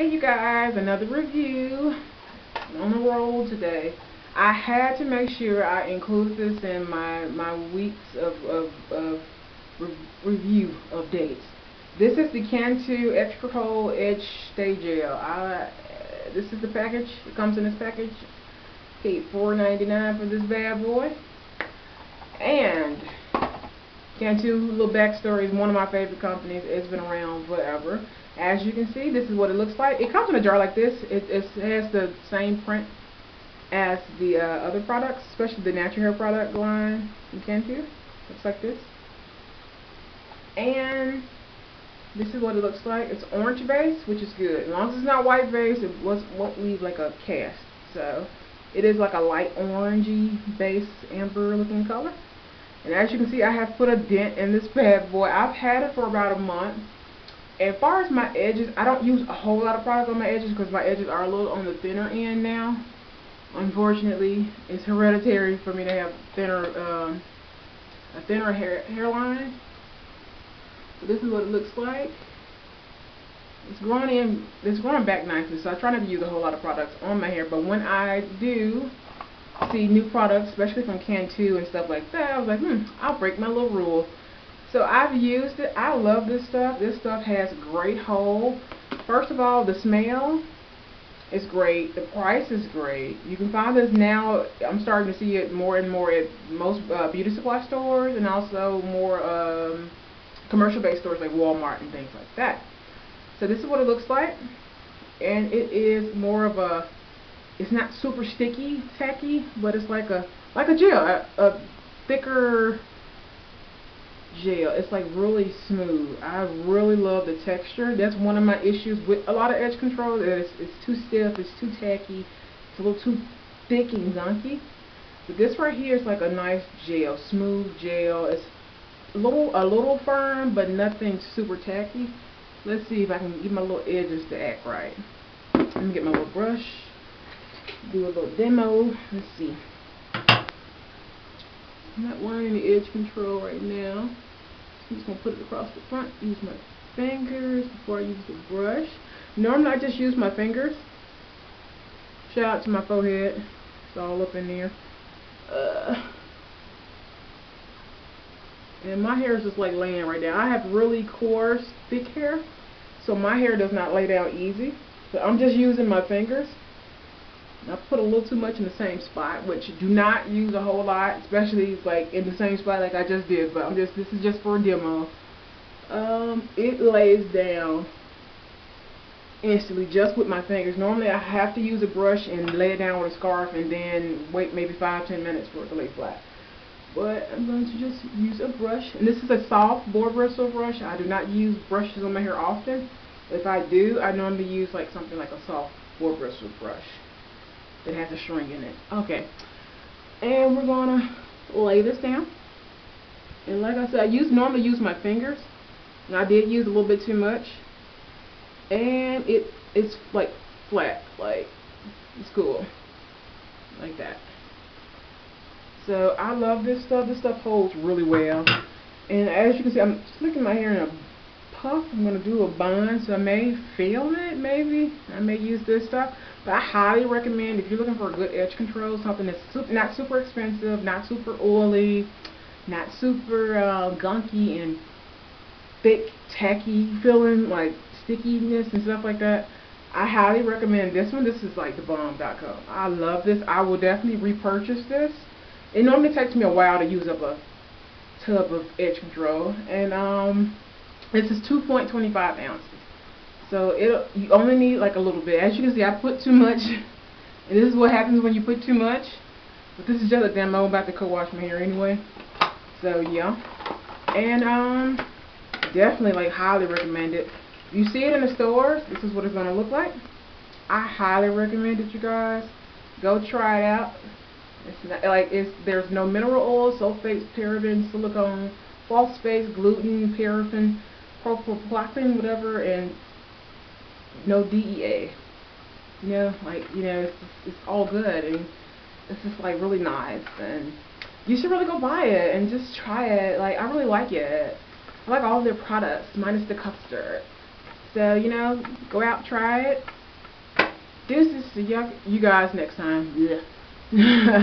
Hey you guys, another review on the roll today. I had to make sure I include this in my my weeks of, of, of re review updates. This is the Cantu Extra Hold Edge Stay Gel. I, this is the package. It comes in this package. Paid $4.99 for this bad boy. And Cantu, little backstory, is one of my favorite companies. It's been around forever. As you can see, this is what it looks like. It comes in a jar like this. It, it has the same print as the uh, other products, especially the natural hair product line from Cantu. Looks like this. And this is what it looks like. It's orange base, which is good. As long as it's not white base, it was, won't leave like a cast. So it is like a light orangey base, amber looking color. And as you can see, I have put a dent in this bad boy. I've had it for about a month. As far as my edges, I don't use a whole lot of product on my edges because my edges are a little on the thinner end now. Unfortunately, it's hereditary for me to have thinner, um, a thinner hair hairline. So this is what it looks like. It's growing in, it's growing back nicely, so I try not to use a whole lot of products on my hair, but when I do see new products, especially from Cantu and stuff like that, I was like, hmm, I'll break my little rule. So I've used it. I love this stuff. This stuff has great hold. First of all, the smell is great. The price is great. You can find this now. I'm starting to see it more and more at most uh, beauty supply stores and also more um, commercial-based stores like Walmart and things like that. So this is what it looks like. And it is more of a, it's not super sticky, tacky, but it's like a, like a gel, a, a thicker gel. It's like really smooth. I really love the texture. That's one of my issues with a lot of edge control. Is it's too stiff, it's too tacky, it's a little too thick and gunky. But this right here is like a nice gel, smooth gel. It's a little a little firm, but nothing super tacky. Let's see if I can get my little edges to act right. Let me get my little brush. Do a little demo. Let's see. I'm not wearing any edge control right now. I'm just going to put it across the front. Use my fingers before I use the brush. Normally I just use my fingers. Shout out to my forehead. It's all up in there. Uh, and my hair is just like laying right down. I have really coarse, thick hair. So my hair does not lay down easy. So I'm just using my fingers. I put a little too much in the same spot, which do not use a whole lot, especially like in the same spot like I just did. But I'm just this is just for a demo. Um, it lays down instantly just with my fingers. Normally I have to use a brush and lay it down with a scarf and then wait maybe five ten minutes for it to lay flat. But I'm going to just use a brush, and this is a soft boar bristle brush. I do not use brushes on my hair often. If I do, I normally use like something like a soft boar bristle brush that has a string in it. Okay. And we're gonna lay this down. And like I said, I use normally use my fingers. And I did use a little bit too much. And it it's like flat, like it's cool. Like that. So I love this stuff. This stuff holds really well. And as you can see, I'm slicking my hair in a puff. I'm going to do a bun, so I may film it, maybe. I may use this stuff. But I highly recommend, if you're looking for a good edge control, something that's super, not super expensive, not super oily, not super uh, gunky and thick, tacky feeling, like stickiness and stuff like that. I highly recommend this one. This is like the bomb.com. I love this. I will definitely repurchase this. It normally takes me a while to use up a tub of edge control. And um, this is 2.25 ounces. So it you only need like a little bit. As you can see, I put too much. And this is what happens when you put too much. But this is just a demo. I'm about to co-wash my hair anyway. So yeah. And um, definitely like highly recommend it. If you see it in the stores, this is what it's gonna look like. I highly recommend it, you guys. Go try it out. It's not like it's there's no mineral oil, sulfates, paraben, silicone, phosphate, gluten, paraffin, propylene, whatever, and no DEA. You know, like you know, it's, it's all good and it's just like really nice and you should really go buy it and just try it. Like I really like it. I like all of their products minus the custard. So, you know, go out, try it. This you you guys next time. Yeah.